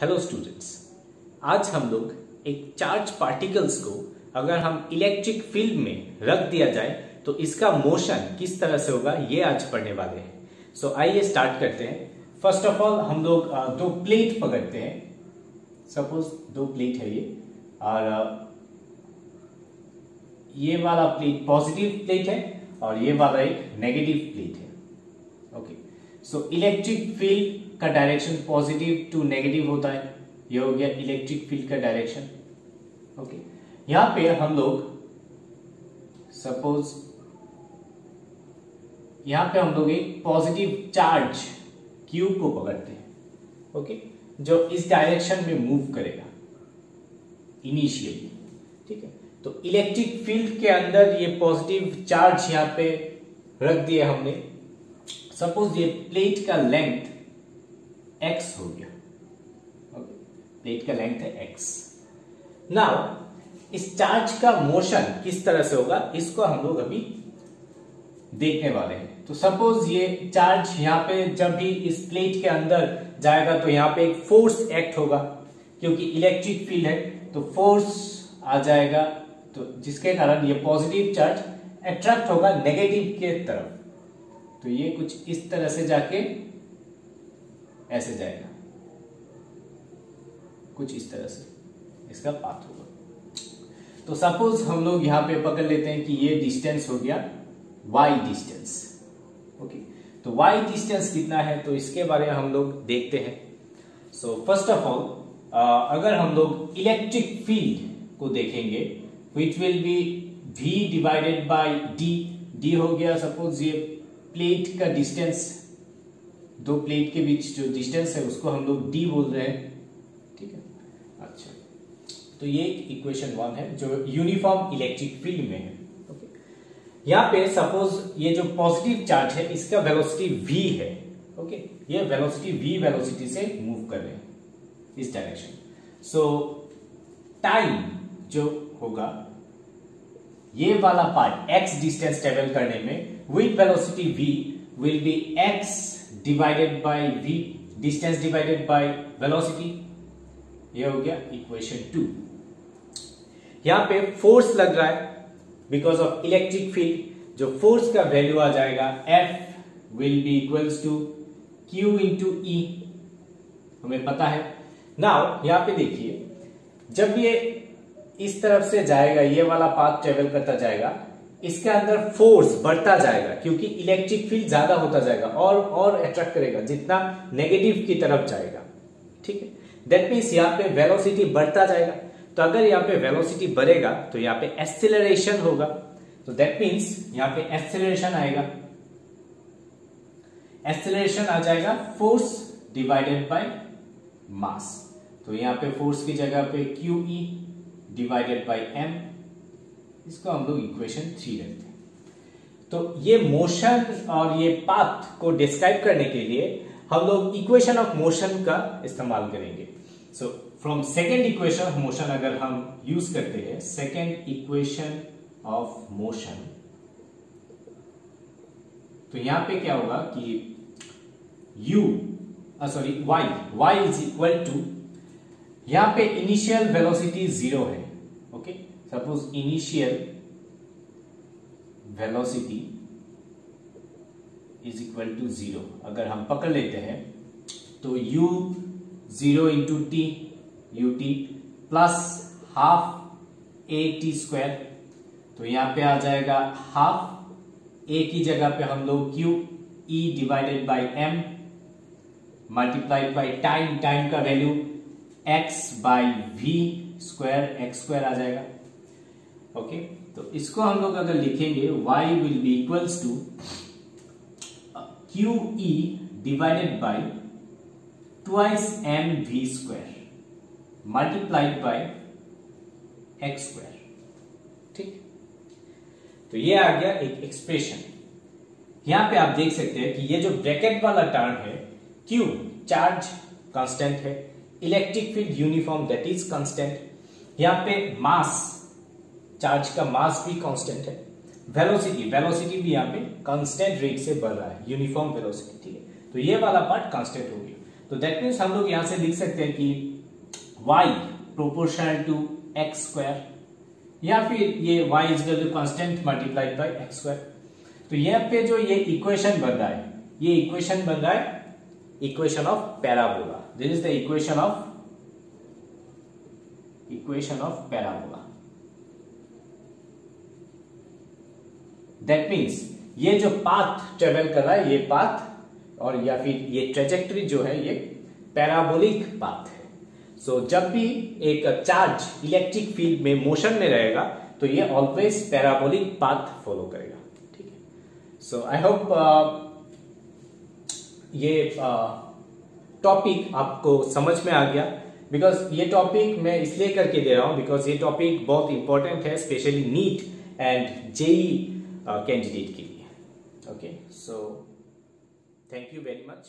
Hello students आज हम लोग एक चार्ज पार्टिकल्स को अगर हम इलेक्ट्रिक फ़ील्ड में रख दिया जाए तो इसका मोशन किस तरह से होगा ये आज पढ़ने वाले हैं। सो so, आइए स्टार्ट करते हैं। फ़र्स्ट ऑफ़ ऑल हम लोग दो प्लेट पकड़ते हैं। सपोज़ दो प्लेट है ये और ये वाला प्लेट पॉजिटिव प्लेट है और ये वाला एक नेगेटिव प्लेट है। ओके सो इलेक्ट्रिक फ़ील्ड का डायरेक्शन पॉजिटिव टू नेगेटिव होता है। ये हो गया इलेक्ट्रिक फ़ील्ड का डायरेक्शन ओके यहाँ पे हम लोग सपोज़ यहाँ पे हम लोग एक पॉजिटिव चार्ज क्यूब को पकड़ते हैं। ओके जो इस डायरेक्शन में मूव करेगा। इनिशियली ठीक है? तो इलेक्ट्रिक फ़ील्ड के अंदर ये पॉजिटिव चार्ज यहाँ पे रख दिया हमने। सपोज़ ये प्लेट का लेंथ एक्स हो गया। प्लेट का लेंथ है एक्स नाउ इस चार्ज का मोशन किस तरह से होगा, इसको हम लोग अभी देखने वाले हैं। तो सपोज़ ये चार्ज यहाँ पे जब भी इस प्लेट के अंदर जाएगा तो यहाँ पे एक फोर्स एक्ट होगा, क्योंकि इलेक्ट्रिक फ़ील्ड है तो फोर्स आ जाएगा तो जिसके कारण ये पॉजिटिव चार्ज अट्रैक्ट होगा नेगेटिव के तरफ़। तो ये कुछ इस तरह से जाके ऐसे जाएगा। कुछ इस तरह से इसका पाथ होगा। तो सपोज़ हम लोग यहाँ पे पकड़ लेते हैं कि ये डिस्टेंस हो गया y डिस्टेंस ओके तो y डिस्टेंस कितना है? तो इसके बारे में हम लोग देखते हैं। सो फ़र्स्ट ऑफ़ ऑल अगर हम लोग इलेक्ट्रिक फ़ील्ड को देखेंगे which will be v divided by d d हो गया सपोज़ ये प्लेट का डिस्टेंस दो प्लेट के बीच जो डिस्टेंस है, उसको हम लोग डी बोल रहे हैं। ठीक है? अच्छा। तो ये इक्वेशन वन है, जो यूनिफॉर्म इलेक्ट्रिक फ़ील्ड में है। यहाँ पे सपोज़ ये जो पॉजिटिव चार्ज है, इसका वेलोसिटी v है। ओके ये वेलोसिटी v वेलोसिटी से मूव कर रहे हैं। इस डायरेक्शन सो टाइम जो होगा, ये वाला पार्ट x डिस्टेंस ट्रेवल करने में with velocity v will be x divided by v distance divided by velocity ये हो गया इक्वेशन टू यहाँ पे फोर्स लग रहा है बिकॉज़ ऑफ़ इलेक्ट्रिक फ़ील्ड जो फोर्स का वैल्यू आ जाएगा F will be equals to Q into E हमें पता है। नाउ यहाँ पे देखिए, जब ये इस तरफ़ से जाएगा, ये वाला पाथ ट्रेवल करता जाएगा इसके अंदर फोर्स बढ़ता जाएगा, क्योंकि इलेक्ट्रिक फ़ील्ड ज़्यादा होता जाएगा और और अट्रैक्ट करेगा, जितना नेगेटिव की तरफ़ जाएगा। ठीक है? दैट मीन्स यहाँ पे वेलोसिटी बढ़ता जाएगा। तो अगर यहाँ पे वेलोसिटी बढ़ेगा तो यहाँ पे एक्सिलरेशन होगा। तो दैट मीन्स यहाँ पे एक्सिलरेशन आएगा। एक्सिलरेशन आ जाएगा फोर्स डिवाइडेड बाय मास तो यहाँ पे फोर्स की जगह पे Q E divided by M इसको हम लोग इक्वेशन थ्री रखते हैं। तो ये मोशन और ये पाथ को डिस्क्राइब करने के लिए हम लोग इक्वेशन ऑफ़ मोशन का इस्तेमाल करेंगे। So from second equation of motion अगर हम यूज़ करते हैं सेकेंड इक्वेशन ऑफ़ मोशन तो यहाँ पे क्या होगा कि u sorry y y is equal to यहाँ पे इनिशियल वेलोसिटी ज़ीरो है okay suppose initial velocity is equal to zero अगर हम पकड़ लेते हैं तो u zero into T U T plus half A T square तो यहाँ पे आ जाएगा हाफ़ ए की जगह पे हम लोग q e divided by m multiplied by time time का value x by V square X square आ जाएगा। ओके तो इसको हम लोग अगर लिखेंगे, y will be equals to Q E divided by twice M V square multiplied by X square ठीक? तो ये आ गया एक एक्सप्रेशन यहाँ पे आप देख सकते हैं कि ये जो ब्रैकेट वाला टर्म है क्यू चार्ज कांस्टेंट है electric field uniform that is constant यहाँ पे मास चार्ज का मास भी कांस्टेंट है। वेलोसिटी वेलोसिटी भी यहाँ पे कांस्टेंट रेट से बढ़ रहा है यूनिफॉर्म वेलोसिटी ठीक है? तो ये वाला पार्ट कांस्टेंट हो गया। तो दैट मीन्स हम लोग यहाँ से लिख सकते हैं कि Y proportional to X square या फिर ये y is to multiplied by X square तो यहाँ पे जो ये इक्वेशन बन रहा है, ये इक्वेशन बन रहा है equation of parabola this is the equation of equation of parabola that means ये जो पाथ ट्रेवल कर रहा है ये पाथ और या फिर ये ट्रेजेक्ट्री जो है ये पैराबोलिक पाथ है। सो so, जब भी एक चार्ज इलेक्ट्रिक फ़ील्ड में मोशन में रहेगा तो ये ऑलवेज पैराबोलिक पाथ फॉलो करेगा। ठीक है? सो आई होप ये टॉपिक uh, आपको समझ में आ गया। बिकॉज़ ये टॉपिक मैं इसलिए करके दे रहा हूँ बिकॉज़ ये टॉपिक बहुत इंपॉर्टेंट है specially NEET and JEE candidate के लिए okay so Thank you very much.